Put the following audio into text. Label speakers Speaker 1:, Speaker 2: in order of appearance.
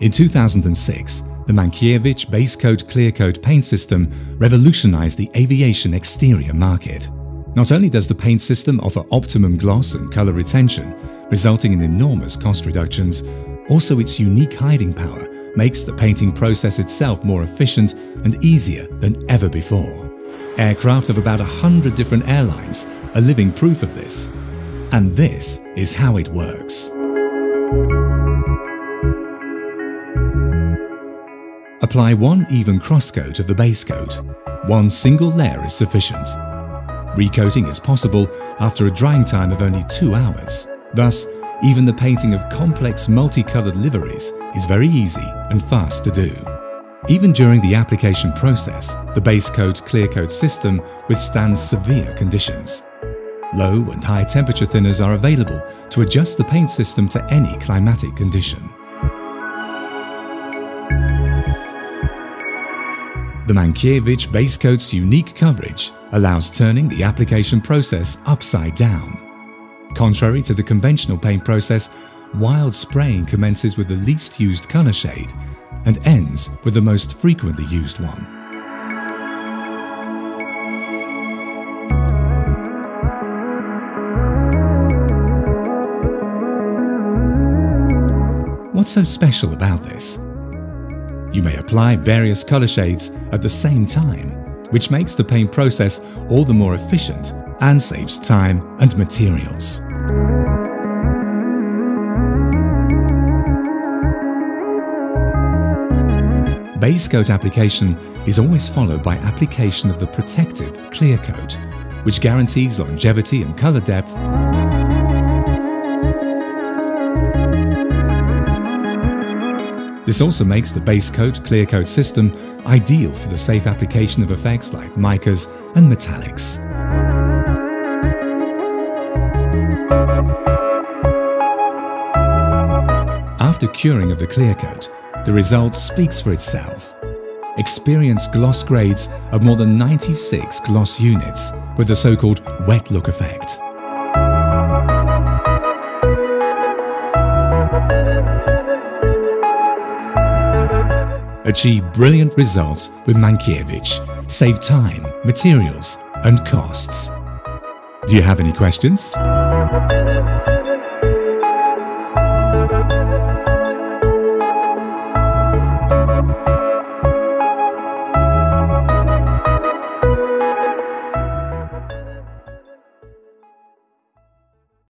Speaker 1: In 2006, the Mankiewicz base coat clear coat paint system revolutionized the aviation exterior market. Not only does the paint system offer optimum gloss and color retention, resulting in enormous cost reductions, also its unique hiding power makes the painting process itself more efficient and easier than ever before. Aircraft of about 100 different airlines are living proof of this. And this is how it works. Apply one even cross coat of the base coat. One single layer is sufficient. Recoating is possible after a drying time of only two hours. Thus, even the painting of complex multicolored liveries is very easy and fast to do. Even during the application process, the base coat clear coat system withstands severe conditions. Low and high temperature thinners are available to adjust the paint system to any climatic condition. The Mankiewicz base coat's unique coverage allows turning the application process upside down. Contrary to the conventional paint process, wild spraying commences with the least used color shade and ends with the most frequently used one. What's so special about this? You may apply various color shades at the same time, which makes the paint process all the more efficient and saves time and materials. Base coat application is always followed by application of the protective clear coat, which guarantees longevity and color depth This also makes the base coat clear coat system ideal for the safe application of effects like micas and metallics. After curing of the clear coat, the result speaks for itself. Experience gloss grades of more than 96 gloss units with the so-called wet look effect. Achieve brilliant results with Mankiewicz. Save time, materials and costs. Do you have any questions?